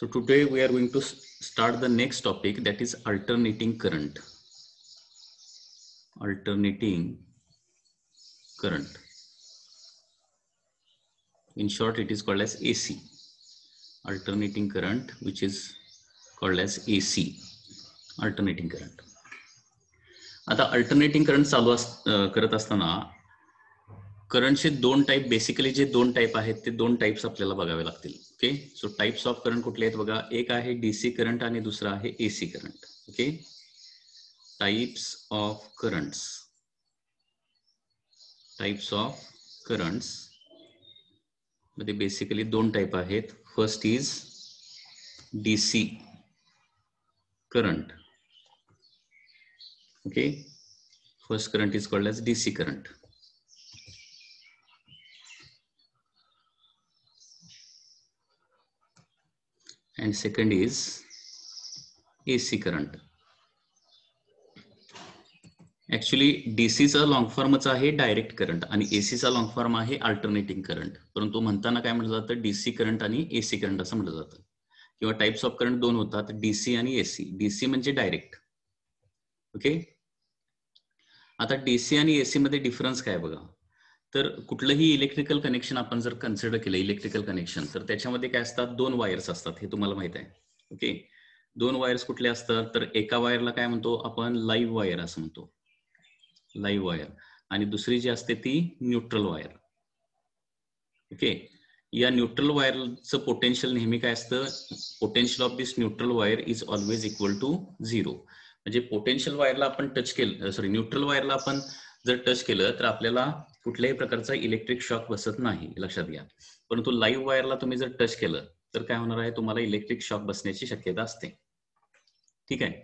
So today we are going to start the next topic that is alternating current. Alternating current. In short, it is called as AC. Alternating current, which is called as AC. Alternating current. आता alternating current चालू अस करत असताना करंटचे दोन type basically जे दोन type आहेत ते दोन टाईप्स आपल्याला बघावे लागतील. Okay so types of current कुठले आहेत बघा? एक आहे डीसी करंट आणि दुसरा आहे AC current okay types of currents types of करंट्समध्ये basically दोन टाईप आहेत. First is DC current okay first current is called as DC current and second is ac current. Actually डीसीचा long फॉर्मच आहे direct current आणि एसीचा long form आहे alternating current परंतु म्हणताना काय म्हटलं जातं? डीसी करंट आणि एसी करंट असं म्हटलं जातं. किंवा टाइप्स ऑफ करंट दोन होतात डीसी आणि एसी डीसी म्हणजे डायरेक्ट ओके आता डीसी आणि एसी मध्ये डिफरन्स काय बघा? तर कुठलंही इलेक्ट्रिकल कनेक्शन आपण जर कन्सिडर केलं इलेक्ट्रिकल कनेक्शन तर त्याच्यामध्ये काय असतात? दोन वायर्स असतात हे तुम्हाला माहीत आहे. ओके दोन वायर्स कुठले असतात? तर एका वायरला काय म्हणतो? आपण लाईव्ह वायर असं म्हणतो. लाईव्ह वायर आणि दुसरी जी असते ती न्यूट्रल वायर ओके या न्यूट्रल वायरचं पोटेन्शियल नेहमी काय असतं? Potential of this neutral wire is always equal to zero म्हणजे पोटेन्शियल वायरला आपण टच केलं सॉरी न्यूट्रल वायरला आपण जर टच केलं तर आपल्याला कुठल्याही प्रकारचा इलेक्ट्रिक शॉक बसत नाही लक्षात घ्या. परंतु लाईव्ह वायरला तुम्ही जर टच केलं तर काय होणार आहे? तुम्हाला इलेक्ट्रिक शॉक बसण्याची शक्यता असते. ठीक आहे?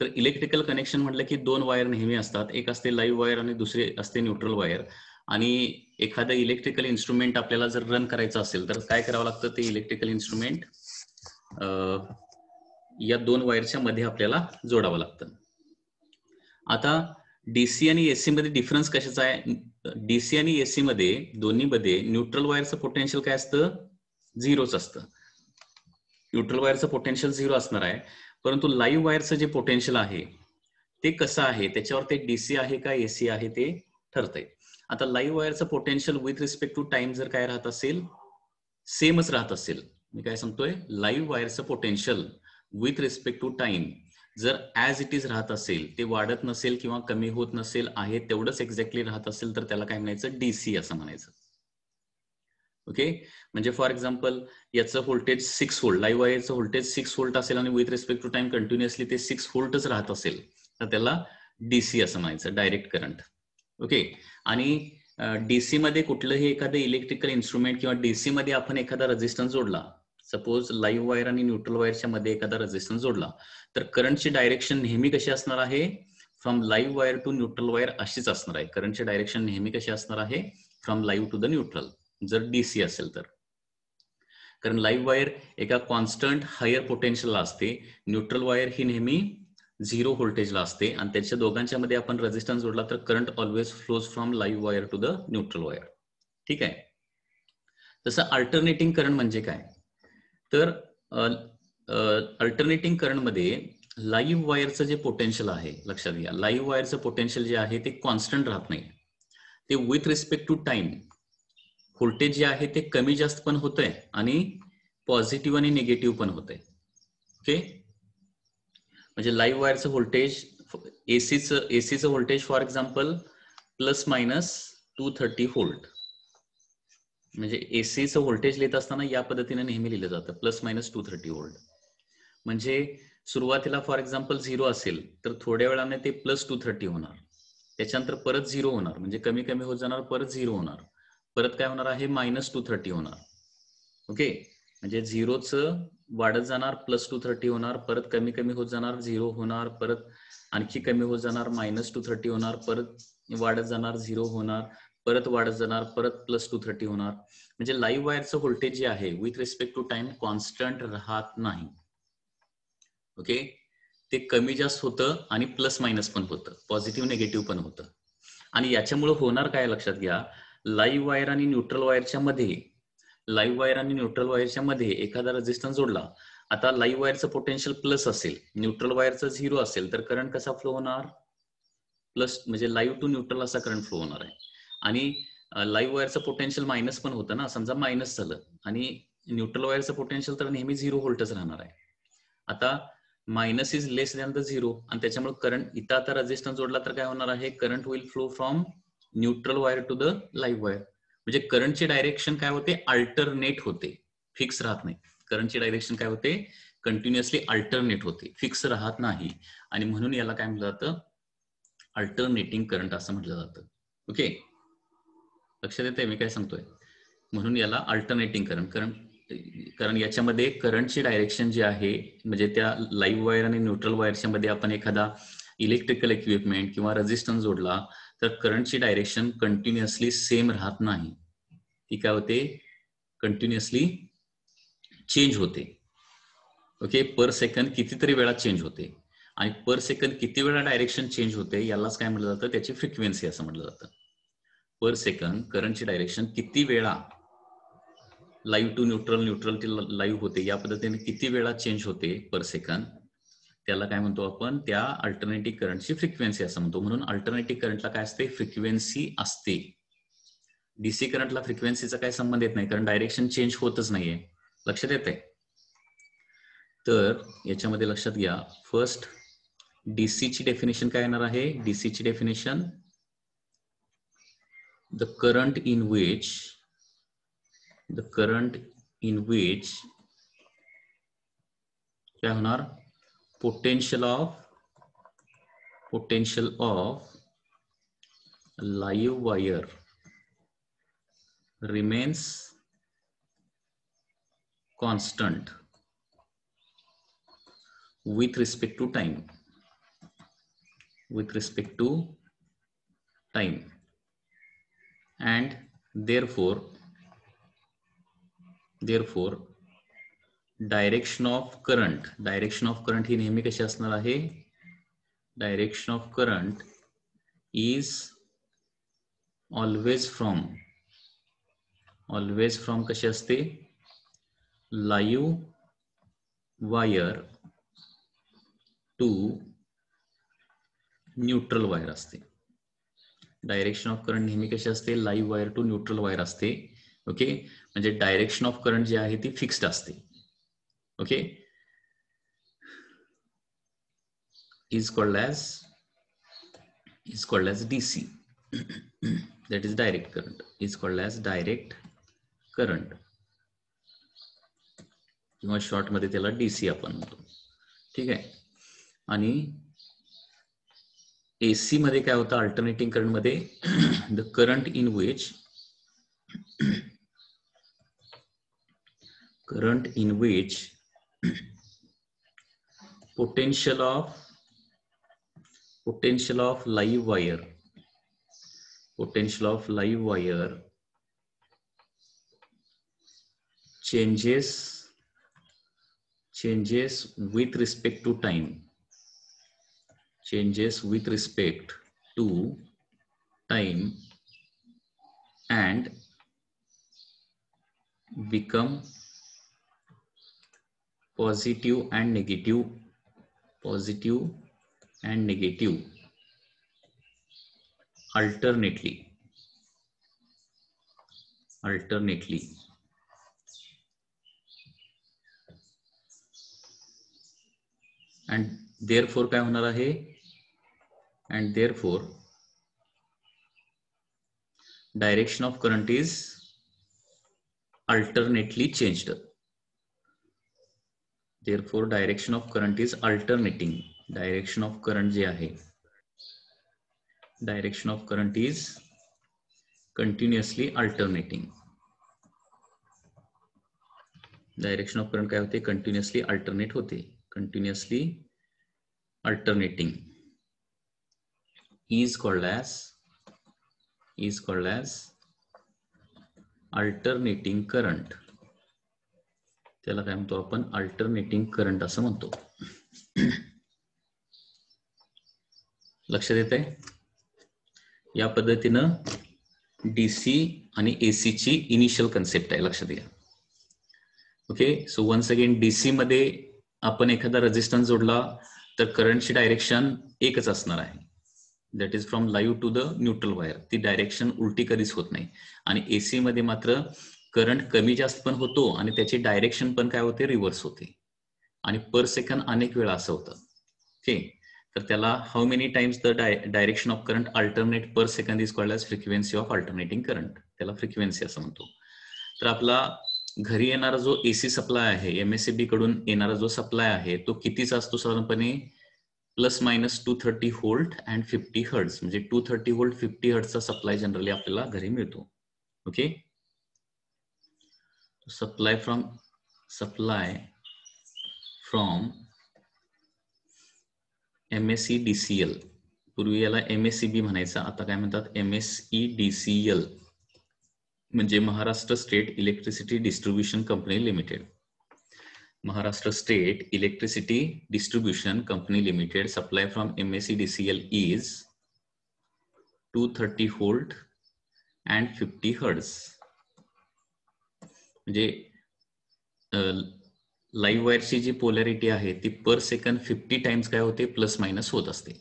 तर इलेक्ट्रिकल कनेक्शन म्हटलं की दोन वायर नेहमी असतात. एक असते लाईव्ह वायर आणि दुसरे असते न्यूट्रल वायर आणि एखादं इलेक्ट्रिकल इन्स्ट्रुमेंट आपल्याला जर रन करायचं असेल तर काय करावं लागतं ते इलेक्ट्रिकल इन्स्ट्रुमेंट या दोन वायरच्या मध्ये आपल्याला जोडावं लागतं. आता डीसी आणि एसी मध्ये डिफरन्स कशाचा आहे? डीसी आणि एसी मध्ये दोन्ही मध्ये न्यूट्रल वायरचं पोटेन्शियल काय असतं? झिरोच असतं. न्यूट्रल वायरचं पोटेन्शियल झिरो असणार आहे. परंतु लाईव्ह वायरचं जे पोटेन्शियल आहे ते कसं आहे? त्याच्यावर ते डीसी आहे का एसी आहे ते ठरतंय. आता live वायरचं potential with respect to time जर काय राहत असेल सेमच राहत असेल. मी काय सांगतोय? Live वायरचं potential with respect to time जर ऍज इट इज राहत असेल ते वाढत नसेल किंवा कमी होत नसेल आहे तेवढंच एक्झॅक्टली राहत असेल तर त्याला काय म्हणायचं? डीसी असं म्हणायचं. ओके म्हणजे फॉर एक्झाम्पल याचं व्होल्टेज सिक्स व्होल्ट लाईव्ह वायरचं व्होल्टेज सिक्स व्होल्ट असेल आणि with respect to time continuously ते सिक्स व्होल्टच राहत असेल तर त्याला डीसी असं म्हणायचं डायरेक्ट करंट ओके आणि डीसी मध्ये कुठलंही एखादं इलेक्ट्रिकल इन्स्ट्रुमेंट किंवा डीसी मध्ये आपण एखादा रेजिस्टन्स जोडला सपोज लाईव्ह वायर आणि न्यूट्रल वायरच्या मध्ये एखादा रेजिस्टन्स जोडला तर करंटची डायरेक्शन नेहमी कशी असणार आहे? From live wire to neutral wire अशीच असणार आहे. करंटची डायरेक्शन नेहमी कशी असणार आहे? From live to the neutral जर डीसी असेल तर. कारण लाईव्ह वायर एका कॉन्स्टंट हायर पोटेन्शियलला असते. न्यूट्रल वायर ही नेहमी झिरो व्होल्टेजला असते. आणि त्याच्या दोघांच्या मध्ये आपण रेजिस्टन्स जोडला तर current always flows from live wire to the neutral wire ठीक आहे? तसं अल्टरनेटिंग करंट म्हणजे काय? तर अल्टरनेटिंग करंटमध्ये लाईव्ह वायरचं जे पोटेन्शियल आहे लक्षात घ्या. लाईव्ह वायरचं पोटेन्शियल जे आहे ते कॉन्स्टंट राहत नाही. ते with respect to time voltage जे आहे ते कमी जास्त पण होत आहे आणि पॉझिटिव्ह आणि निगेटिव्ह पण होत आहे ओके म्हणजे लाईव्ह वायरचं व्होल्टेज एसीचं एसीचं voltage for example plus minus two thirty volt म्हणजे एसीचं व्होल्टेज लिहित असताना या पद्धतीने नेहमी लिहिलं जातं. Plus minus two thirty volt म्हणजे सुरुवातीला फॉर एक्झाम्पल झिरो असेल तर थोड्या वेळाने ते प्लस टू थर्टी होणार. त्याच्यानंतर परत झिरो होणार. म्हणजे कमी कमी होत जाणार परत झिरो होणार. परत काय होणार आहे? मायनस टू थर्टी होणार. ओके म्हणजे झिरोचं वाढत जाणार प्लस टू थर्टी होणार परत कमी कमी होत जाणार झिरो होणार परत आणखी कमी होत जाणार मायनस टू थर्टी होणार परत वाढत जाणार झिरो होणार. परत वाढत जाणार परत प्लस टू थर्टी होणार. म्हणजे लाईव्ह वायरचं व्होल्टेज जे आहे with respect to time constant राहत नाही. ओके ते कमी जास्त होतं आणि प्लस मायनस पण होतं. पॉझिटिव्ह निगेटिव्ह पण होतं. आणि याच्यामुळे होणार काय लक्षात घ्या? लाईव्ह वायर आणि न्यूट्रल वायरच्या मध्ये लाईव्ह वायर आणि न्यूट्रल वायरच्या मध्ये एखादा रेजिस्टन्स जोडला. आता लाईव्ह वायरचं पोटेन्शियल प्लस असेल न्यूट्रल वायरचं झिरो असेल तर करंट कसा फ्लो होणार? प्लस म्हणजे लाईव्ह टू न्यूट्रल असा करंट फ्लो होणार आहे. आणि लाईव्ह वायरचं पोटेन्शियल मायनस पण होतं ना. समजा मायनस झालं आणि न्यूट्रल वायरचं पोटेन्शियल तर नेहमी झिरो व्होल्टच राहणार आहे. आता minus is less than the zero आणि त्याच्यामुळे करंट इथं आता रेजिस्टन्स जोडला तर काय होणार आहे? Current will flow from neutral wire to the live wire म्हणजे करंटची डायरेक्शन काय होते? अल्टरनेट होते. फिक्स राहत नाही. करंटची डायरेक्शन काय होते? कंटिन्युअसली अल्टरनेट होते. फिक्स राहत नाही. आणि म्हणून याला काय म्हटलं जातं? अल्टरनेटिंग करंट असं म्हटलं जातं. ओके लक्षात येते मी काय सांगतोय? म्हणून याला अल्टरनेटिंग करंट कारण कारण याच्यामध्ये करंटची डायरेक्शन जी आहे म्हणजे त्या लाईव्ह वायर आणि न्यूट्रल वायरच्या मध्ये आपण एखादा इलेक्ट्रिकल इक्विपमेंट किंवा रेजिस्टन्स जोडला तर करंटची डायरेक्शन कंटिन्युअसली सेम राहत नाही. ती काय होते? कंटिन्युअसली चेंज होते. ओके पर सेकंद कितीतरी वेळा चेंज होते. आणि पर सेकंद किती वेळा डायरेक्शन चेंज होते यालाच काय म्हटलं जातं? त्याची फ्रिक्वेन्सी असं म्हटलं जातं. पर सेकंद करंटची डायरेक्शन किती वेळा लाईव्ह टू न्यूट्रल न्यूट्रल ते लाईव्ह होते या पद्धतीने किती वेळा चेंज होते पर सेकंद त्याला काय म्हणतो आपण? त्या अल्टरनेटिव्ह करंटची फ्रिक्वेन्सी असं म्हणतो. म्हणून अल्टरनेटिव्ह करंटला काय असते? फ्रिक्वेन्सी असते. डीसी करंटला फ्रिक्वेन्सीचा काय संबंध येत नाही कारण डायरेक्शन चेंज होतच नाहीये. लक्षात येते तर याच्यामध्ये लक्षात घ्या. फर्स्ट डीसीची डेफिनेशन काय येणार आहे? डीसीची definition the current in which the current in which काय होणार potential of potential of live wire remains constant with respect to time with respect to time And therefore therefore direction of current direction of current ही नेहमी कशी असणार आहे? Direction of current is always from always from कशी असते? Live wire to neutral wire असते. Direction of current नेहमी कशी असते? Live wire to neutral wire असते. ओके म्हणजे डायरेक्शन ऑफ करंट जी आहे ती फिक्स्ड असते. Okay is called is is called as dc that is direct current is called as direct current किंवा शॉर्टमध्ये त्याला डीसी आपण म्हणतो. ठीक आहे? आणि एसी मध्ये काय होतं? अल्टरनेटिंग करंटमध्ये the current in which current in which potential of potential of live wire potential of live wire changes changes with respect to time changes with respect to time and become positive and negative positive and negative alternately alternately and therefore काय होणार आहे And therefore direction of current is alternately changed therefore direction of current is alternating direction of current जे आहे direction of current is continuously alternating direction of current काय होते continuously alternate होते continuously alternating is called as is called as alternating current. त्याला काय म्हणतो आपण? Alternating current असं म्हणतो. लक्षात येत आहे या पद्धतीनं डीसी आणि एसी ची इनिशियल कन्सेप्ट आहे. लक्षात घ्या. Okay so once again DC मध्ये आपण एखादा रेजिस्टन्स जोडला तर करंटची डायरेक्शन एकच असणार आहे. That is from live to the neutral wire ती डायरेक्शन उलटी कधीच होत नाही. आणि एसी मध्ये मात्र करंट कमी जास्त पण होतो आणि त्याची डायरेक्शन पण काय होते? रिव्हर्स होते. आणि पर सेकंड अनेक वेळा असं होतं. ओके तर त्याला how many times the direction of current alternate per second is called as frequency of alternating current त्याला फ्रिक्वेन्सी असं म्हणतो. तर आपला घरी येणारा जो एसी सप्लाय आहे एमएससीबी कडून येणारा जो सप्लाय आहे तो कितीचा असतो साधारणपणे? Plus minus two thirty volt and fifty hertz म्हणजे टू थर्टी होल्ट फिफ्टी हर्डचा सप्लाय जनरली आपल्याला घरी मिळतो. Okay supply from supply from M S C D C L पूर्वी याला एम एस सी बी म्हणायचं आता काय म्हणतात? M S E D C L म्हणजे Maharashtra state electricity distribution company limited. Maharashtra state electricity distribution company limited supply from M S C D C L is two thirty volt and fifty hertz म्हणजे live वायरची जी polarity आहे ती per second fifty times काय होते? Plus minus होत असते.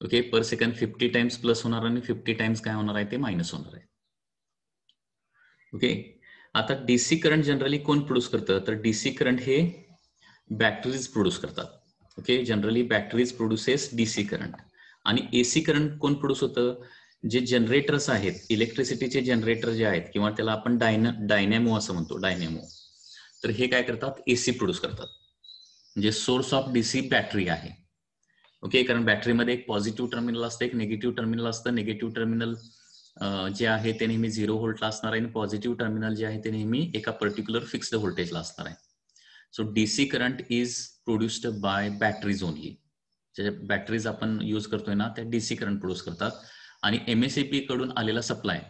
Okay per second fifty times plus होणार आणि फिफ्टी टाइम्स काय होणार आहे? ते मायनस होणार आहे. ओके आता डीसी करंट जनरली कोण प्रोड्यूस करतं? तर डीसी करंट हे बॅटरीज प्रोड्यूस करतात. Okay generally batteries produces DC current आणि एसी करंट कोण प्रोड्यूस होतं? जे जनरेटर्स आहेत इलेक्ट्रिसिटीचे जनरेटर जे आहेत किंवा त्याला आपण डायन डायनॅमो असं म्हणतो डायनॅमो तर हे काय करतात? एसी प्रोड्यूस करतात. म्हणजे सोर्स ऑफ डीसी बॅटरी आहे. ओके कारण बॅटरीमध्ये एक पॉझिटिव्ह टर्मिनल असतं एक निगेटिव्ह टर्मिनल असतं. निगेटिव्ह टर्मिनल जे आहे ते नेहमी झिरो व्होल्टला असणार आहे आणि पॉझिटिव्ह टर्मिनल जे आहे ते नेहमी एका पर्टिक्युलर फिक्स्ड व्होल्टेजला असणार आहे. So DC current is produced by batteries only ज्या बॅटरीज आपण युज करतोय ना त्या डीसी करंट प्रोड्यूस करतात. आणि एमएसएपी कडून आलेला सप्लाय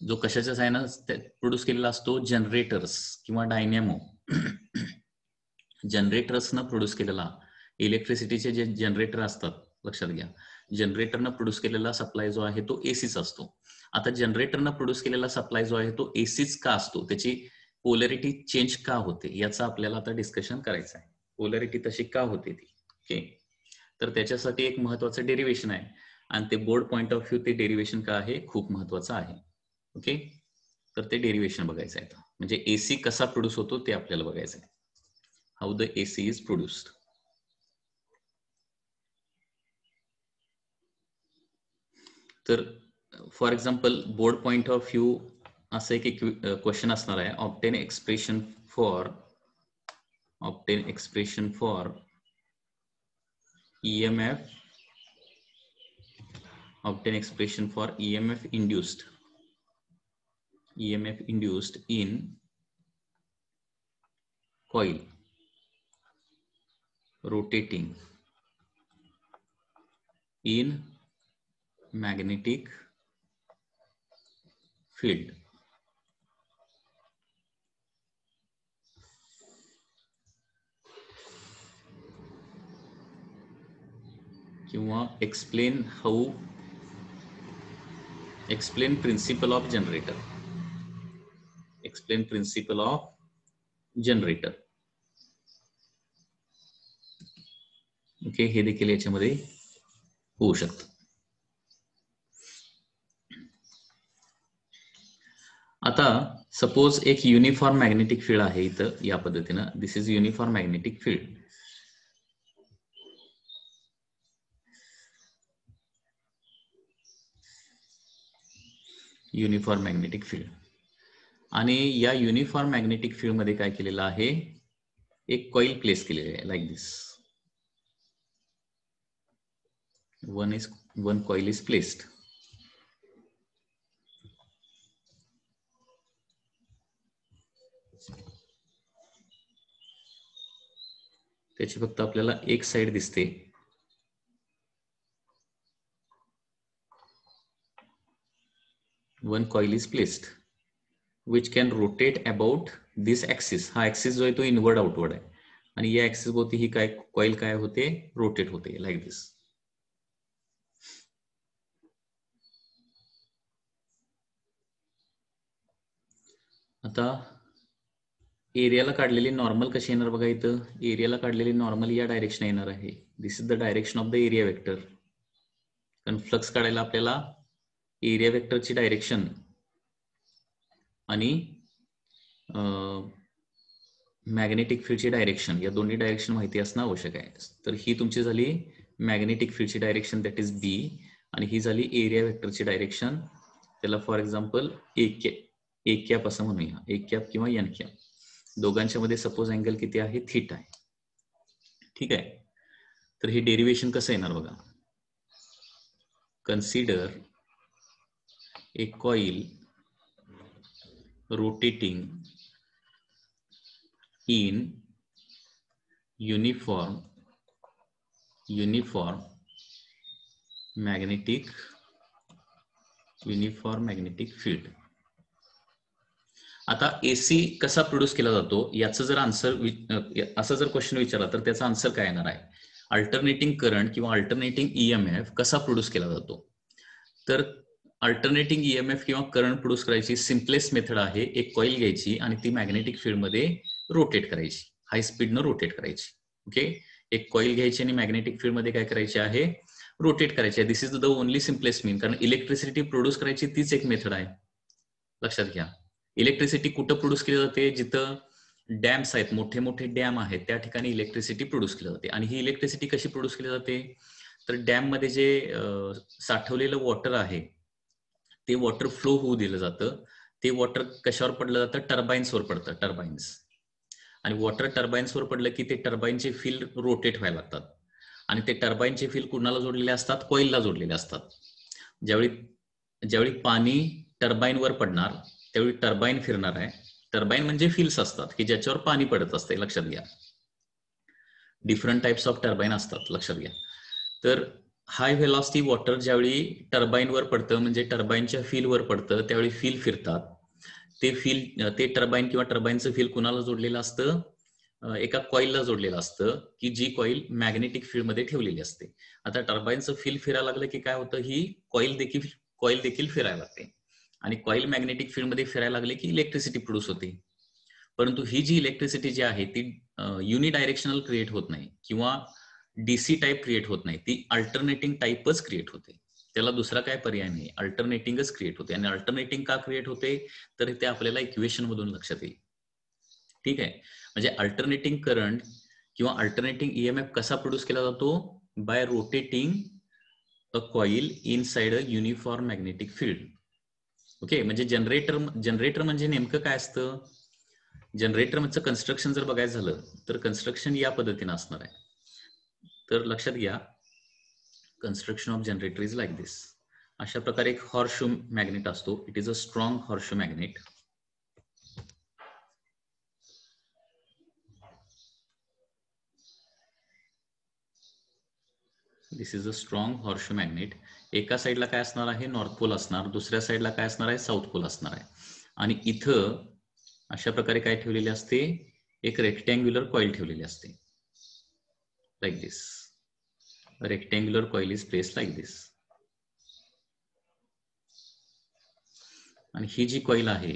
जो कशाच्या ना प्रोड्यूस केलेला असतो जनरेटर्स किंवा डायनॅमो जनरेटर्सनं प्रोड्यूस केलेला इलेक्ट्रिसिटीचे जे जनरेटर असतात लक्षात घ्या. जनरेटरनं प्रोड्यूस केलेला सप्लाय जो आहे तो एसीचा असतो. आता जनरेटरनं प्रोड्यूस केलेला सप्लाय जो आहे तो एसीच का असतो? त्याची पोलॅरिटी चेंज का होते? याचा आपल्याला आता डिस्कशन करायचं आहे. पोलॅरिटी तशी का होते ती? ओके तर त्याच्यासाठी एक महत्वाचं डेरिवेशन आहे. आणि ते बोर्ड पॉईंट ऑफ व्ह्यू ते डेरिवेशन का आहे? खूप महत्वाचं आहे. ओके तर ते डेरिवेशन बघायचं आहे म्हणजे एसी कसा प्रोड्यूस होतो ते आपल्याला बघायचं आहे. How the AC is produced तर for example board point of view असं एक क्वेश्चन असणार आहे. Obtain expression for obtain expression for E M F obtain expression for E M F induced E M F induced in coil rotating in magnetic field. किंवा explain how explain principle of generator explain principle of generator okay हे देखील याच्यामध्ये होऊ शकतं. आता suppose एक uniform magnetic field आहे इथं या पद्धतीनं. This is uniform magnetic field uniform magnetic field आणि या युनिफॉर्म मॅग्नेटिक फील्डमध्ये काय केलेलं आहे? एक कॉईल प्लेस केलेली आहे like this one is one coil is placed त्याची फक्त आपल्याला एक साइड दिसते. One coil is placed which can rotate about this axis हा ऍक्सिस जो आहे तो इनवर्ड आउटवर्ड आहे. आणि या ऍक्सिस भोवती ही काय कॉईल काय होते? रोटेट होते लाईक दिस आता एरियाला काढलेली नॉर्मल कशी येणार बघा इथं? एरियाला काढलेली नॉर्मल या डायरेक्शन येणार आहे. This is the direction of the area vector कारण फ्लक्स काढायला आपल्याला एरिया वेक्टरची डायरेक्शन आणि मॅग्नेटिक फील्डची डायरेक्शन या दोन्ही डायरेक्शन माहिती असणं आवश्यक आहे. तर ही तुमची झाली मॅग्नेटिक फील्डची डायरेक्शन दॅट इज बी आणि ही झाली एरिया वेक्टरची डायरेक्शन त्याला फॉर एक्झाम्पल एक एक कॅप असं म्हणूया. एक कॅप किंवा एन कॅप दोघांच्या मध्ये सपोज अँगल किती आहे? थीट आहे. ठीक आहे? तर हे डेरिवेशन कसं येणार बघा? Consider a coil rotating in uniform uniform magnetic uniform magnetic field आता एसी कसा प्रोड्यूस केला जातो याचं जर आन्सर असा जर क्वेश्चन विचारला तर त्याचा आन्सर काय येणार आहे? अल्टरनेटिंग करंट किंवा अल्टरनेटिंग ईएमएफ कसा प्रोड्यूस केला जातो? तर अल्टरनेटिंग ईएमएफ किंवा करंट प्रोड्यूस करायची सिम्पलेस्ट मेथड आहे एक कॉईल घ्यायची आणि ती मॅग्नेटिक फील्डमध्ये रोटेट करायची. हाय स्पीडनं रोटेट करायची. ओके एक कॉईल घ्यायची आणि मॅग्नेटिक फील्डमध्ये काय करायचे आहे? रोटेट करायचे this is the only simplest mean कारण इलेक्ट्रिसिटी प्रोड्यूस करायची तीच एक मेथड आहे. लक्षात घ्या. इलेक्ट्रिसिटी कुठं प्रोड्यूस केली जाते? जिथं डॅम्स आहेत मोठे मोठे डॅम आहेत त्या ठिकाणी इलेक्ट्रिसिटी प्रोड्यूस केली जाते. आणि ही इलेक्ट्रिसिटी कशी प्रोड्यूस केली जाते? तर डॅममध्ये जे साठवलेलं वॉटर आहे ते वॉटर फ्लो होऊ दिलं जातं. ते वॉटर कशावर पडलं जातं? टर्बाईन्सवर पडतं टर्बाईन्स आणि वॉटर टर्बाईन्सवर पडलं की ते टर्बाईनचे फील्ड रोटेट व्हायला लागतात. आणि ते टर्बाईनचे फील्ड कुणाला जोडलेले असतात? कॉईलला जोडलेले असतात. ज्यावेळी ज्यावेळी पाणी टर्बाईनवर पडणार त्यावेळी टर्बाईन फिरणार आहे. टर्बाईन म्हणजे फिल्स असतात की ज्याच्यावर पाणी पडत असते लक्षात घ्या. डिफरंट टाइप्स ऑफ टर्बाईन असतात लक्षात घ्या. तर हाय व्हेलॉसिटी वॉटर ज्यावेळी टर्बाईनवर पडतं म्हणजे टर्बाईनच्या फील्डवर पडतं त्यावेळी फील फिरतात. ते फील ते टर्बाईन किंवा टर्बाईनचं फील कुणाला जोडलेलं असतं? एका कॉईलला जोडलेलं असतं की जी कॉईल मॅग्नेटिक फील्डमध्ये ठेवलेली असते. आता टर्बाईनचं फील फिरायला लागलं की काय होतं? ही कॉईल देखील कॉईल देखील फिरायला लागते. आणि कॉईल मॅग्नेटिक फील्डमध्ये फिरायला लागले की इलेक्ट्रिसिटी प्रोड्यूस होते. परंतु ही जी इलेक्ट्रिसिटी जी आहे ती युनिडायरेक्शनल क्रिएट होत नाही किंवा डीसी टाईप क्रिएट होत नाही. ती अल्टरनेटिंग टाईपच क्रिएट होते. त्याला दुसरा काय पर्याय नाही. अल्टरनेटिंगच क्रिएट होते. आणि अल्टरनेटिंग का क्रिएट होते? तर ते आपल्याला इक्वेशन मधून लक्षात येईल. ठीक आहे? म्हणजे अल्टरनेटिंग करंट किंवा अल्टरनेटिंग ईएमएफ कसा प्रोड्यूस केला जातो? By rotating a coil inside a uniform magnetic field okay म्हणजे जनरेटर जनरेटर म्हणजे नेमकं काय असतं? जनरेटरचं कन्स्ट्रक्शन जर बघायचं झालं तर कन्स्ट्रक्शन या पद्धतीनं असणार आहे. तर लक्षात घ्या construction of generator is like this अशा प्रकारे एक हॉर्शू मॅग्नेट असतो. It is a strong horseshoe magnet this is a strong horseshoe magnet एका साईडला काय असणार आहे? नॉर्थ पोल असणार. दुसऱ्या साईडला काय असणार आहे? साऊथ पोल असणार आहे. आणि इथं अशा प्रकारे काय ठेवलेले असते? एक रेक्टँग्युलर कॉईल ठेवलेली असते. Like this rectangular coil is place like this आणि ही जी कॉईल आहे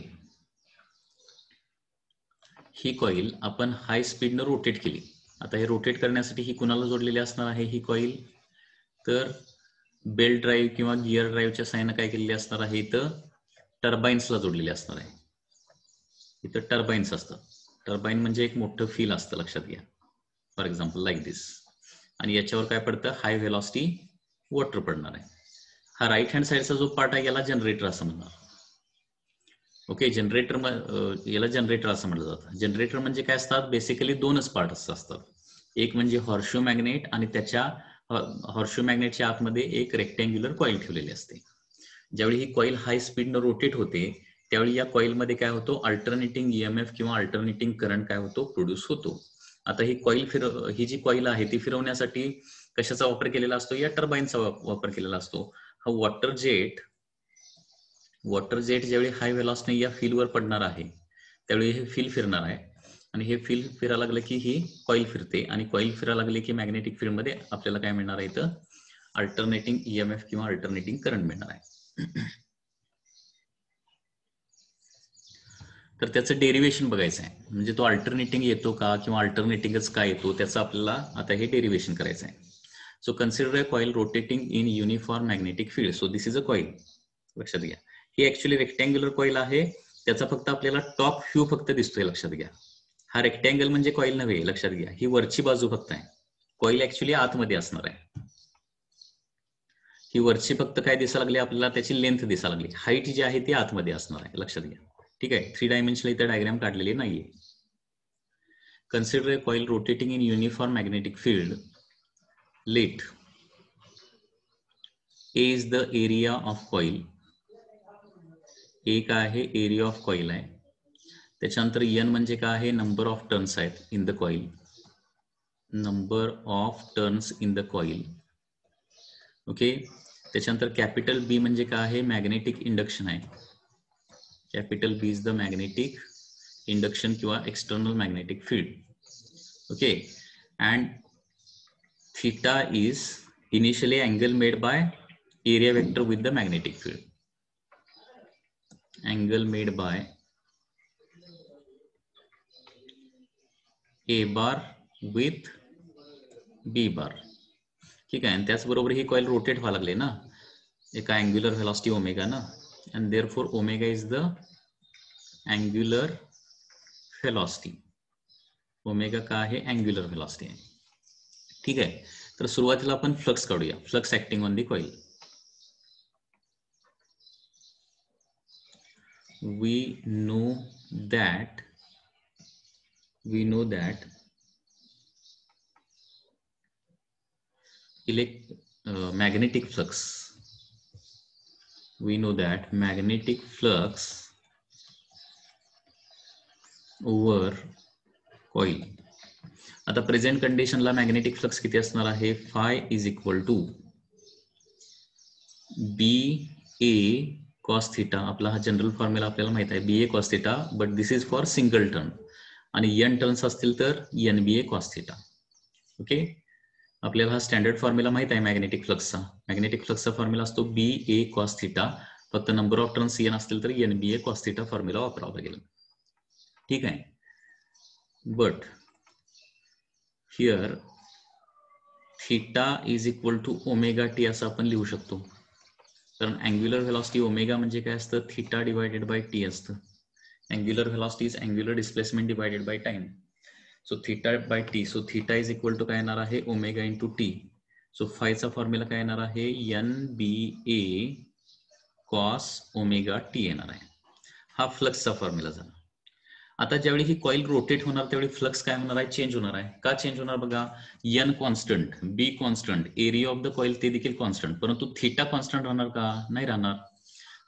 ही कॉईल आपण हाय स्पीडनं रोटेट केली. आता हे रोटेट करण्यासाठी ही कुणाला जोडलेली असणार आहे? ही कॉईल तर बेल्ट ड्राईव्ह किंवा गिअर ड्राईव्हच्या साह्यानं काय केलेली असणार आहे? इथं टर्बाईन्सला जोडलेली असणार आहे. इथं टर्बाईन्स असतात टर्बाईन म्हणजे एक मोठं फील असतं लक्षात घ्या. For example like this. आणि याच्यावर काय पडतं? हाय व्हेलॉसिटी वॉटर पडणार आहे. हा राईट हँड साईडचा जो पार्ट आहे याला जनरेटर असं म्हणणार ओके जनरेटर याला जनरेटर असं म्हटलं जातं. जनरेटर म्हणजे काय असतात? बेसिकली दोनच पार्ट असतात. एक म्हणजे हॉर्शो मॅग्नेट आणि त्याच्या हॉर्शो मॅग्नेटच्या आतमध्ये एक रेक्टँग्युलर कॉईल ठेवलेली असते. ज्यावेळी ही कॉईल हाय स्पीडनं रोटेट होते त्यावेळी या कॉईलमध्ये काय होतो अल्टरनेटिंग ईएमएफ किंवा अल्टरनेटिंग करंट काय होतो प्रोड्यूस होतो. आता ही कॉईल फिर ही जी कॉईल आहे ती फिरवण्यासाठी कशाचा वापर केलेला असतो? या टर्बाईनचा वापर केलेला असतो. हा वॉटर जेट वॉटर जेट ज्यावेळी हाय व्हेलॉसने या फिलवर पडणार आहे त्यावेळी हे फील फिरणार आहे. आणि हे फील फिरायला लागलं की ही कॉईल फिरते. आणि कॉईल फिरायला लागली की मॅग्नेटिक फील्डमध्ये आपल्याला काय मिळणार आहे इथं? अल्टरनेटिंग ईएमएफ किंवा अल्टरनेटिंग करंट मिळणार आहे. तर त्याचं डेरिवेशन बघायचं आहे. म्हणजे तो अल्टरनेटिंग येतो का किंवा अल्टरनेटिंगच काय येतो त्याचं आपल्याला आता हे डेरिवेशन करायचं आहे. So consider a coil rotating in uniform magnetic field so this is a coil लक्षात घ्या. ही ऍक्च्युली रेक्टँग्युलर कॉईल आहे. त्याचा फक्त आपल्याला टॉप व्ह्यू फक्त दिसतोय लक्षात घ्या. हा रेक्टँगल म्हणजे कॉईल नव्हे लक्षात घ्या. ही वरची बाजू फक्त आहे. कॉईल ऍक्च्युली आतमध्ये असणार आहे. ही वरची फक्त काय दिसा लागली? आपल्याला त्याची लेंथ दिसा लागली. हाईट जी आहे ती आतमध्ये असणार आहे. लक्षात घ्या. ठीक आहे? थ्री डायमेन्शनल इथे डायग्राम काढलेली नाहीये. Consider coil rotating in uniform magnetic field let A is the area of coil A काय आहे? एरिया ऑफ कॉईल आहे. त्याच्यानंतर एन म्हणजे काय आहे? नंबर ऑफ टर्न्स आहेत in the coil number of turns in the coil okay त्याच्यानंतर capital B म्हणजे काय आहे? मॅग्नेटिक इंडक्शन आहे. Capital B is the magnetic induction किंवा external magnetic field okay and theta is initially angle made by area vector with the magnetic field angle made by A bar with B bar ठीक आहे आणि त्याचबरोबर ही coil rotate व्हायला लागले ना एका अँग्युलर व्हेलॉसिटी ओमेगा ना and therefore omega is the angular velocity omega का आहे? अँग्युलर व्हेलॉसिटी आहे. ठीक आहे तर सुरुवातीला आपण फ्लक्स काढूया. Flux acting on the coil we know that we know that elect uh, magnetic flux. We know that magnetic flux over coil. आता प्रेझेंट कंडिशनला मॅग्नेटिक फ्लक्स किती असणार आहे? Phi is equal to B A cos theta आपला हा general formula आपल्याला माहीत आहे. B A cos theta but this is for single turn आणि एन टर्न्स असतील तर N B A cos theta okay आपल्याला हा स्टँडर्ड फॉर्म्युला माहीत आहे मॅग्नेटिक फ्लक्सचा मॅग्नेटिक फ्लक्सचा फॉर्म्युला असतो बी ए कॉस्थिटा फक्त नंबर ऑफ टर्न्स एन असतील तर N B A cos theta formula वापरावा लागेल. ठीक आहे? But here theta is equal to omega T असं आपण लिहू शकतो. कारण अँग्युलर व्हेलॉसिटी ओमेगा म्हणजे काय असतं? थिटा डिवायडेड बाय टी असतं. Angular velocity is angular displacement divided by time so theta by T so theta is equal to काय येणार आहे? Omega t. टी सो फायचा फॉर्म्युला काय येणार आहे? N B A cos omega T येणार आहे. हा फ्लक्सचा फॉर्म्युला झाला. आता ज्यावेळी ही कॉईल रोटेट होणार त्यावेळी फ्लक्स काय होणार आहे? चेंज होणार आहे. का चेंज होणार बघा? N constant B constant area of the coil ते देखील कॉन्स्टंट परंतु थिटा कॉन्स्टंट राहणार का? नाही राहणार.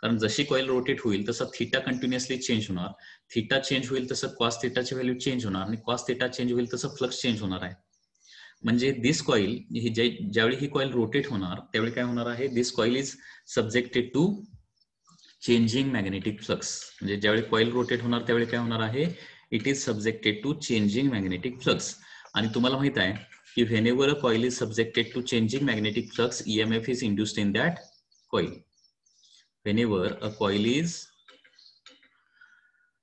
कारण जशी कॉईल रोटेट होईल तसं थिटा कंटिन्युअसली चेंज होणार. थिटा चेंज होईल तसं कॉस थिटाची व्हॅल्यू चेंज होणार आणि कॉस थिटा चेंज होईल तसं फ्लक्स चेंज होणार आहे. म्हणजे दिस कॉईल ही ज्यावेळी ही कॉईल रोटेट होणार त्यावेळी काय होणार आहे? This coil is subjected to changing magnetic flux म्हणजे ज्यावेळी कॉईल रोटेट होणार त्यावेळी काय होणार आहे? It is subjected to changing magnetic flux आणि तुम्हाला माहीत आहे की whenever a coil is subjected to changing magnetic flux EMF is induced in that coil whenever a coil is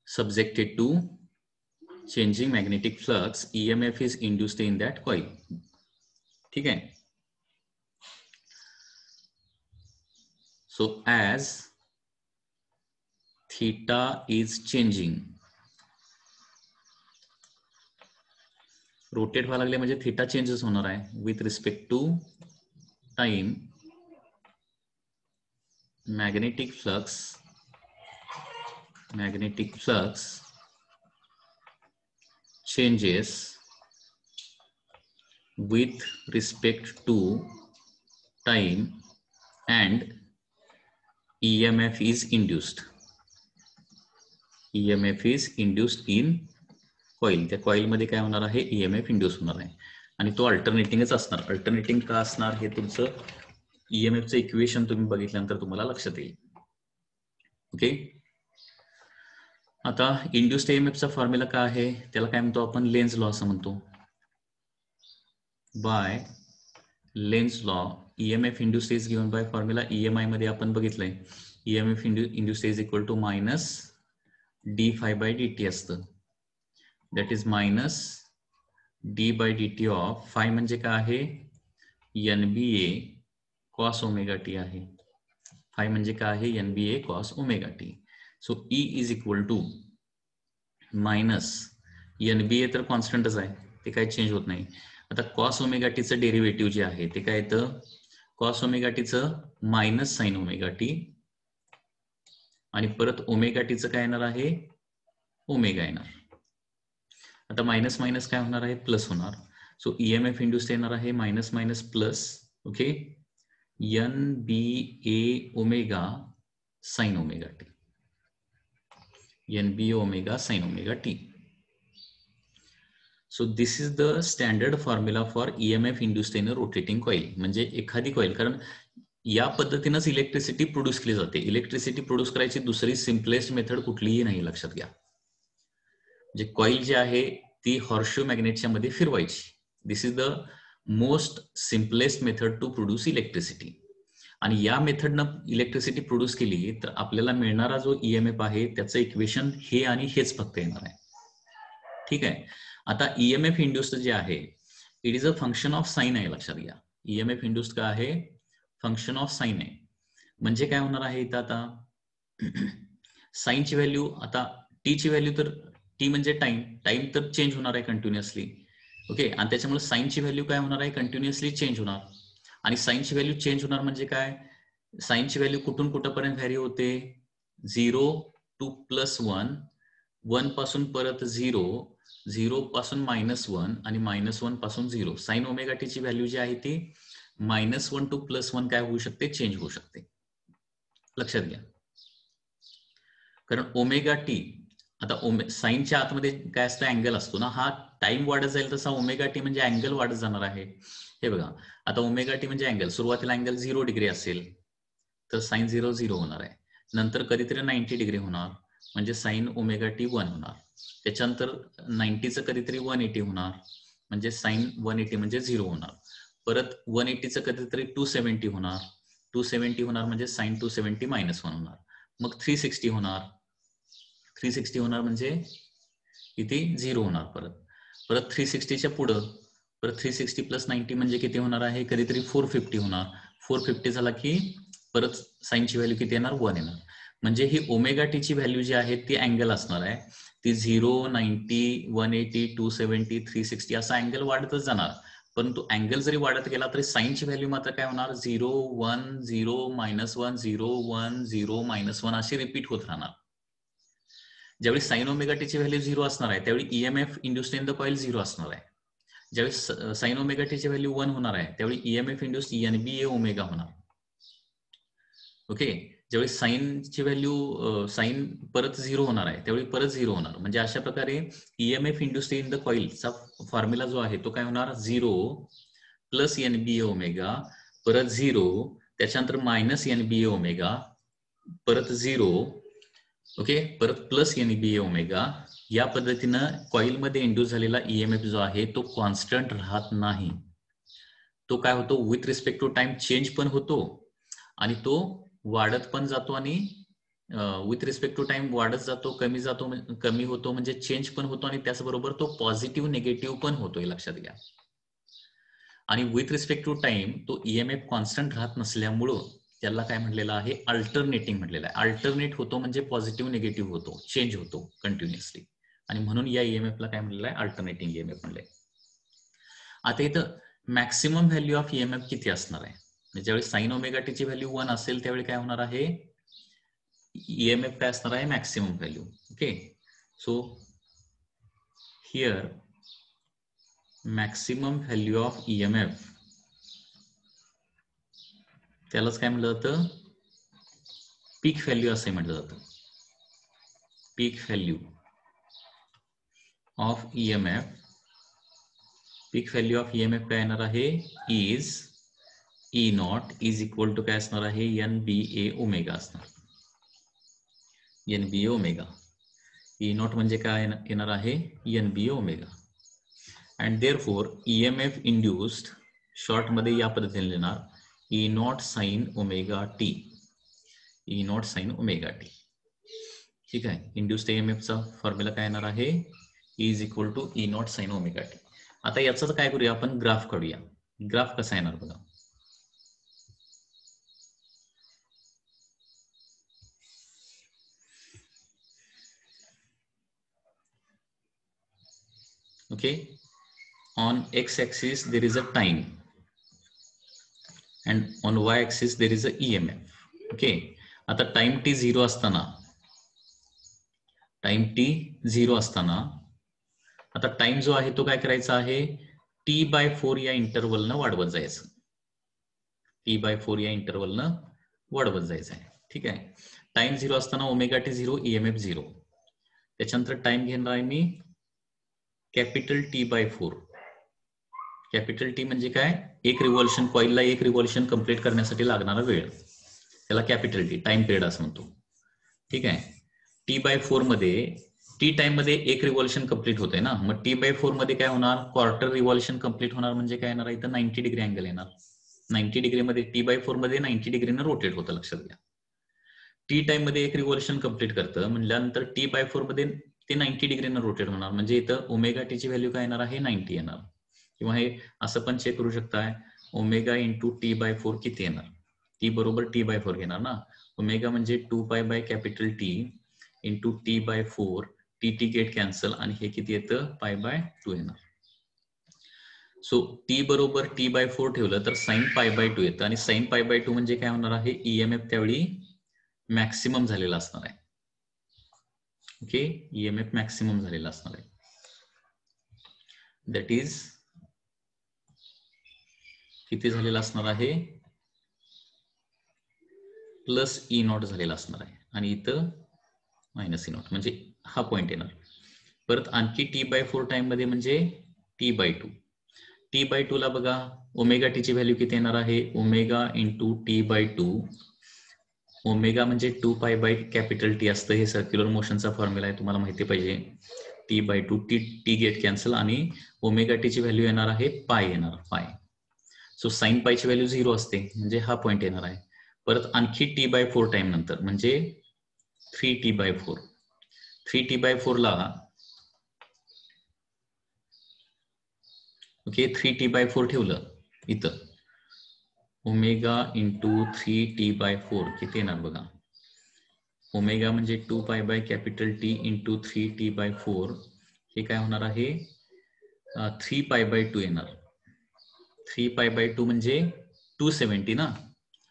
subjected to changing magnetic flux emf is induced in that coil ठीक आहे so as theta is changing rotate व्हायला लागले theta changes होणार आहे with respect to time magnetic flux magnetic flux changes with respect to time and EMF is induced. EMF is induced in coil. त्या coil मध्ये काय होणार आहे EMF induce होणार आहे आणि तो अल्टरनेटिंगच असणार अल्टरनेटिंग का असणार हे तुमचं ईएमएफचं इक्वेशन तुम्ही बघितल्यानंतर तुम्हाला लक्षात येईल. ओके आता इंड्युस्ड ईएमएफचा फॉर्म्युला काय आहे? त्याला काय म्हणतो आपण? लेन्स लॉ असं म्हणतो. By Lenz law EMF induced is given by formula ईएमआयमध्ये आपण बघितलंय. EMF induced is equal to minus D phi by D T असतं. That is minus D by D T of phi म्हणजे काय आहे? N B A cos omega T आहे. Phi म्हणजे काय आहे? N B A cos omega T so E is equal to minus N B A तर कॉन्स्टंटच आहे. ते काही चेंज होत नाही. आता कॉस ओमेगा टीचं डेरिव्हेटिव्ह जे आहे ते काय येतं? कॉस ओमेगा टीचं मायनस साईन ओमेगा टी आणि परत ओमेगा टीचं काय येणार आहे? ओमेगा येणार. आता मायनस मायनस काय होणार आहे? प्लस होणार. सो ईएमएफ इंड्यूस येणार आहे minus minus plus okay N B A omega sine omega T N B omega sine omega T so this is the standard formula for EMF induced in rotating coil म्हणजे एखादी coil कारण या पद्धतीनंच electricity produce केली जाते. Electricity produce करायची दुसरी simplest method कुठलीही नाही लक्षात घ्या. म्हणजे कॉईल जी आहे ती हॉर्शो मॅग्नेटच्या मध्ये फिरवायची. This is the most simplest method to produce electricity. आणि या मेथडनं इलेक्ट्रिसिटी प्रोड्यूस केली तर आपल्याला मिळणारा जो ईएमएफ आहे त्याचं इक्वेशन हे आणि हेच फक्त येणार आहे. ठीक आहे? आता ईएमएफ इंड्युस्ड जे आहे it is a function of sine आहे लक्षात घ्या. ईएमएफ इंड्युस्ड का आहे? फंक्शन ऑफ साईन आहे. म्हणजे काय होणार आहे इथं आता? साईनची व्हॅल्यू आता टीची व्हॅल्यू तर टी म्हणजे टाइम टाइम तर चेंज होणार आहे कंटिन्युअसली ओके? आणि त्याच्यामुळे साईनची व्हॅल्यू काय होणार आहे? कंटिन्युअसली चेंज होणार. आणि साईनची व्हॅल्यू चेंज होणार म्हणजे काय? साईनची व्हॅल्यू कुठून कुठंपर्यंत व्हॅरी होते? Zero to plus one. वनपासून परत झिरो. झिरो पासून मायनस वन आणि मायनस वनपासून झिरो. साईन ओमेगा टीची व्हॅल्यू जी आहे ती minus one to plus one काय होऊ शकते? चेंज होऊ शकते. लक्षात घ्या. कारण ओमेगा टी आता ओमे साईनच्या आतमध्ये काय असतं अँगल असतो ना हा टाइम वाढत जाईल तसा ओमेगा टी म्हणजे अँगल वाढत जाणार आहे. हे बघा आता ओमेगा टी म्हणजे अँगल सुरुवातीला अँगल झिरो डिग्री असेल तर साईन झिरो झिरो होणार आहे. नंतर कधीतरी नाईन्टी डिग्री होणार म्हणजे साईन ओमेगा टी वन होणार. त्याच्यानंतर नाईन्टीचं कधीतरी वन एटी होणार म्हणजे साईन वन एटी म्हणजे झिरो होणार. परत वन एटीचं कधीतरी टू सेव्हन्टी होणार टू सेव्हन्टी होणार म्हणजे sine two seventy minus one होणार. मग थ्री सिक्स्टी होणार थ्री सिक्स्टी होणार म्हणजे किती? झिरो होणार परत. परत थ्री सिक्स्टीच्या पुढं परत थ्री सिक्स्टी प्लस नाईन्टी म्हणजे किती होणार आहे? कधीतरी फोर फिफ्टी होणार. फोर फिफ्टी झाला की परत साईनची व्हॅल्यू किती येणार? वन येणार. म्हणजे ही ओमेगा टीची व्हॅल्यू जी आहे ती अँगल असणार आहे. ती zero ninety one eighty two seventy three sixty असा अँगल वाढतच जाणार. परंतु अँगल जरी वाढत गेला तरी साईनची व्हॅल्यू मात्र काय होणार? Zero one zero minus one zero one zero minus one अशी रिपीट होत राहणार. ज्यावेळी साईन ओमेगाटीची व्हॅल्यू झिरो असणार आहे त्यावेळी EMF induced in the coil zero असणार आहे. ज्यावेळी साईन ओमेगाटीची व्हॅल्यू वन होणार आहे त्यावेळी EMF induced N B A omega होणार. ओके ज्यावेळी साईनची व्हॅल्यू साईन परत झिरो होणार आहे त्यावेळी परत झिरो होणार. म्हणजे अशा प्रकारे ईएमएफ इंड्युस्ड इन द कॉईलचा फॉर्म्युला जो आहे तो काय होणार? Zero plus N B A omega परत झिरो त्याच्यानंतर minus N B A omega परत झिरो ओके? परत plus N B A omega. या पद्धतीनं कॉईलमध्ये इंड्यूस झालेला ईएमएफ जो आहे तो कॉन्स्टंट राहत नाही. तो काय होतो? With respect to time change पण होतो आणि तो वाढत पण जातो आणि विथ रिस्पेक्ट टू टाइम वाढत जातो कमी जातो कमी होतो म्हणजे चेंज पण होतो आणि त्याचबरोबर तो पॉझिटिव्ह निगेटिव्ह पण होतोय लक्षात घ्या. आणि विथ रिस्पेक्ट टू टाइम तो ईएमएफ कॉन्स्टंट राहत नसल्यामुळं त्याला काय म्हटलेलं आहे? अल्टरनेटिंग म्हटलेलं आहे. अल्टरनेट होतो म्हणजे पॉझिटिव्ह निगेटिव्ह होतो. चेंज होतो कंटिन्युअसली आणि म्हणून या ईएमएफ ला काय म्हटलेलं आहे? अल्टरनेटिंग ईएमएफ म्हणलंय आता इथं मॅक्सिमम व्हॅल्यू ऑफ ईएमएफ किती असणार आहे? म्हणजे ज्यावेळी साईन ओमेगाटीची व्हॅल्यू वन असेल त्यावेळी काय होणार आहे? ईएमएफ काय असणार आहे? Maximum value okay so here maximum value of EMF त्यालाच काय म्हटलं जातं? पीक व्हॅल्यू असे म्हटलं जातं. Peak value of EMF peak value of EMF काय येणार आहे? Is E naught is equal to काय असणार आहे? एन बी ए ओमेगा असणार. N B A omega E naught म्हणजे काय येणार आहे? N B A omega and therefore E M F induced शॉर्टमध्ये या पद्धतीने लिहिणार E naught sine omega T E naught sine omega T ठीक आहे? इंड्युस्ड चा फॉर्म्युला काय येणार आहे? Is equal to E naught sine omega T आता याचा काय करूया? आपण ग्राफ काढूया. ग्राफ कसा येणार बघा? Okay on X axis there is a time and on Y axes there is a EMF okay आता टाइम टी झिरो असताना टाइम टी झिरो असताना आता टाइम जो आहे तो काय करायचा आहे? टी बाय फोर या इंटरवलनं वाढवत जायचं. टी बाय फोर या इंटरवलनं वाढवत जायचं आहे. ठीक आहे? टाइम झिरो असताना omega T zero EMF zero त्याच्यानंतर टाइम घेणार आहे मी capital T by four capital T म्हणजे काय? एक रिव्हॉल्युशन कॉईलला एक रिव्हॉल्युशन कंप्लीट करण्यासाठी लागणारा वेळ. त्याला कॅपिटल टी टाइम पिरियड असं म्हणतो. ठीक आहे? टी बाय फोरमध्ये टी टाइममध्ये एक रिव्हॉल्युशन कंप्लीट होते ना? मग टी बाय फोरमध्ये काय होणार? क्वार्टर रिव्हॉल्युशन कंप्लीट होणार म्हणजे काय येणार? इथं नाईन्टी डिग्री अँगल येणार. नाईन्टी डिग्री मध्ये टी बाय फोरमध्ये नाईन्टी डिग्रीनं रोटेट होतं लक्षात घ्या. टी टाइममध्ये एक रिव्हॉल्युशन कंप्लीट करतं म्हणल्यानंतर टी बाय फोरमध्ये ते नाईन्टी डिग्रीनं रोटेट होणार. म्हणजे इथं ओमेगा टीची व्हॅल्यू काय येणार आहे? नाईन्टी येणार. किंवा हे असं पण चेक करू शकताय omega into T by four किती येणार? टी बरोबर टी बाय फोर घेणार ना? ओमेगा म्हणजे two pi by capital T into T by four T T get cancel आणि हे किती येतं? पाय बाय टू येणार. सो टी बरोबर टी बाय फोर ठेवलं तर साईन पाय बाय टू येतं आणि साईन पाय बाय टू म्हणजे काय होणार आहे? ईएमएफ त्यावेळी मॅक्सिमम झालेला असणार आहे. ओके ईएमएफ मॅक्सिमम झालेला असणार आहे. दॅट इज किती झालेला असणार आहे? प्लस ई नॉट झालेला असणार आहे. आणि इथं मायनस ई नॉट. म्हणजे हा पॉइंट येणार. परत आणखी टी बाय फोर टाइममध्ये म्हणजे T by two T by two ला बघा ओमेगा टीची व्हॅल्यू किती येणार आहे? Omega into T by two omega म्हणजे two pi by capital T असतं. हे सर्क्युलर मोशनचा फॉर्म्युला आहे. तुम्हाला माहिती पाहिजे. T by two T T get cancel आणि ओमेगा टीची व्हॅल्यू येणार आहे पाय येणार पाय सो साईन पायची व्हॅल्यू झिरो असते म्हणजे हा पॉईंट येणार आहे. परत आणखी टी बाय फोर टाइम नंतर म्हणजे three T by four three T by फोरला okay three T by four ठेवलं इथं. Omega into three T by four किती येणार बघा. ओमेगा म्हणजे two pi by capital T into three T by four हे काय होणार आहे? थ्री पाय बाय टू येणार. थ्री पाय बाय टू म्हणजे टू सेव्हन्टी ना?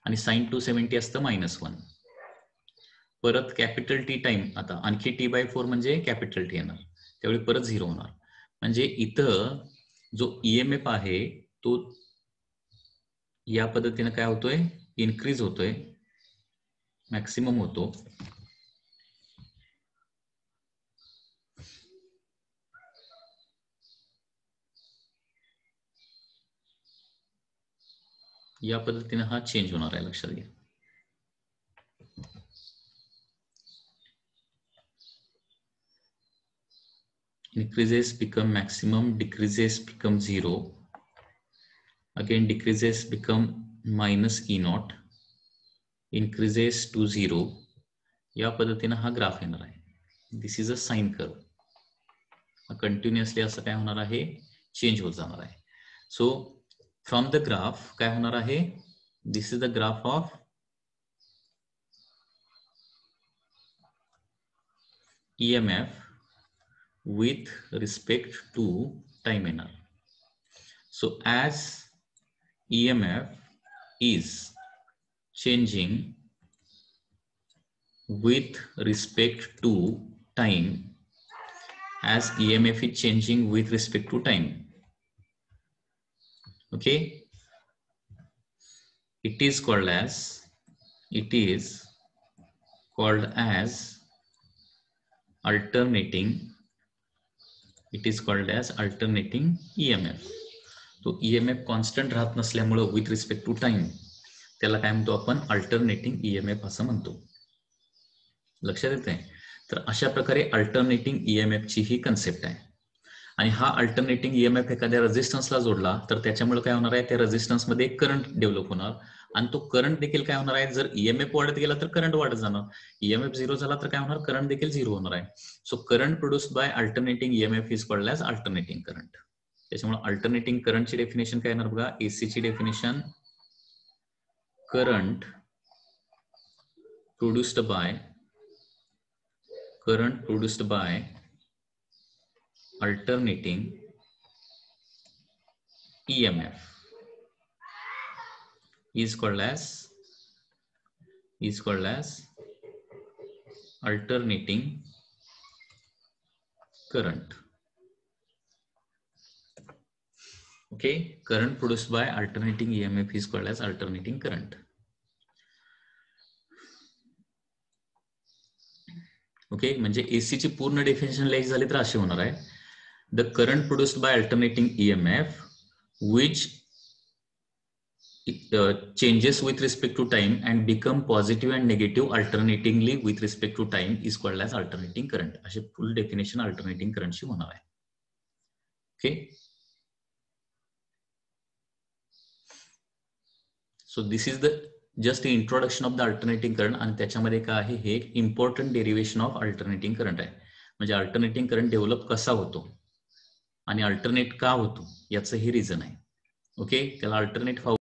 आणि साईन टू सेव्हन्टी असतं मायनस वन परत कॅपिटल टी टाइम आता आणखी टी बाय फोर म्हणजे कॅपिटल टी येणार. त्यावेळी परत झिरो होणार. म्हणजे इथं जो ईएमएफ आहे तो या पद्धतीनं काय होतोय? इन्क्रीज होतोय. मॅक्सिमम होतो. या पद्धतीने हा चेंज होणार आहे लक्षात घ्या. Increases become maximum decreases become zero again decreases become minus E naught increases to zero या पद्धतीने हा ग्राफ येणार आहे. दिस इज अ साईन कर कंटिन्युअसली असं काय होणार आहे? चेंज होत जाणार आहे. सो फ्रॉम द ग्राफ काय होणार आहे this is the graph of EMF with respect to time nr. So as EMF is changing with respect to time, as EMF is changing with respect to time. Okay, it is called as it is called as alternating it is called as alternating EMF तो EMF constant राहत नसल्यामुळं with respect to time त्याला काय म्हणतो आपण? Alternating EMF असं म्हणतो. लक्षात येत आहे तर अशा प्रकारे अल्टरनेटिंग ईएमएफ ची ही कन्सेप्ट आहे. आणि हा अल्टरनेटिंग ईएमएफ एखाद्या रेझिस्टन्सला जोडला तर त्याच्यामुळे काय होणार आहे? त्या रेझिस्टन्समध्ये मध्ये करंट डेव्हलप होणार. आणि तो करंट देखील काय होणार आहे? जर ईएमएफ वाढत गेला तर करंट वाढत जाणार. ईएमएफ झिरो झाला तर काय होणार? करंट देखील झिरो होणार आहे. So current produced by alternating EMF is called as alternating current त्याच्यामुळे अल्टरनेटिंग करंटची डेफिनेशन काय येणार बघा? एसीची definition current produced by current produced by alternating EMF is called as is called as alternating current okay current produced by alternating EMF is called as alternating current okay म्हणजे एसीची पूर्ण definition लिहायची झाली तर अशी होणार आहे the current produced by alternating EMF which changes with respect to time and become positive and negative alternatingly with respect to time is called as alternating current. असे फुल डेफिनेशन अल्टरनेटिंग करंटची होणार आहे. Okay so this is the just introduction of the alternating current आणि त्याच्यामध्ये काय आहे? हे एक important derivation of alternating current आहे. म्हणजे अल्टरनेटिंग करंट डेव्हलप कसा होतो? आणि अल्टरनेट का होतो? याचं हे रिझन आहे. ओके त्याला अल्टरनेट